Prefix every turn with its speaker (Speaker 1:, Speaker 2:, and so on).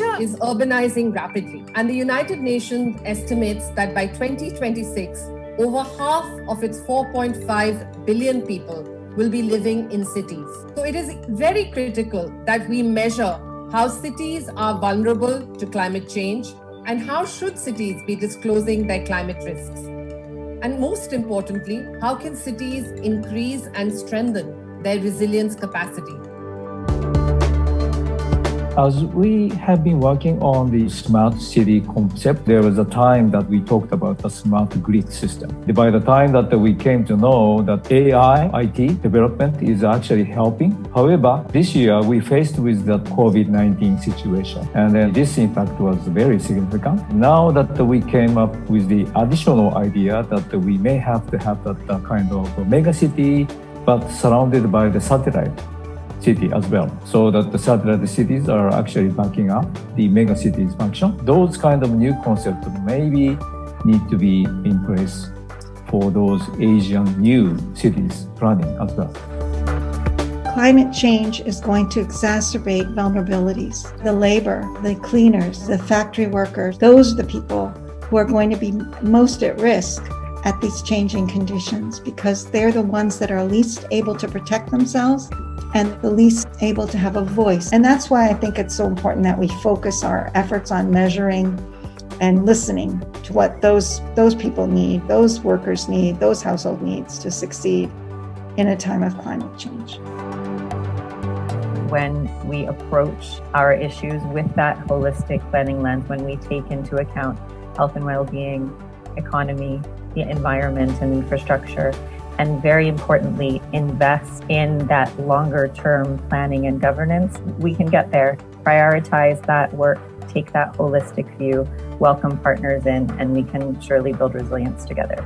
Speaker 1: is urbanizing rapidly, and the United Nations estimates that by 2026, over half of its 4.5 billion people will be living in cities. So it is very critical that we measure how cities are vulnerable to climate change and how should cities be disclosing their climate risks. And most importantly, how can cities increase and strengthen their resilience capacity?
Speaker 2: As we have been working on the smart city concept, there was a time that we talked about the smart grid system. By the time that we came to know that AI, IT development is actually helping. However, this year we faced with the COVID-19 situation and then this impact was very significant. Now that we came up with the additional idea that we may have to have that kind of mega city but surrounded by the satellite city as well, so that the satellite cities are actually backing up the mega cities function. Those kind of new concepts maybe need to be in place for those Asian new cities planning as well.
Speaker 3: Climate change is going to exacerbate vulnerabilities. The labor, the cleaners, the factory workers, those are the people who are going to be most at risk at these changing conditions because they're the ones that are least able to protect themselves and the least able to have a voice. And that's why I think it's so important that we focus our efforts on measuring and listening to what those those people need, those workers need, those household needs to succeed in a time of climate change.
Speaker 4: When we approach our issues with that holistic planning lens, when we take into account health and well-being, economy, the environment and infrastructure, and very importantly, invest in that longer term planning and governance, we can get there. Prioritize that work, take that holistic view, welcome partners in, and we can surely build resilience together.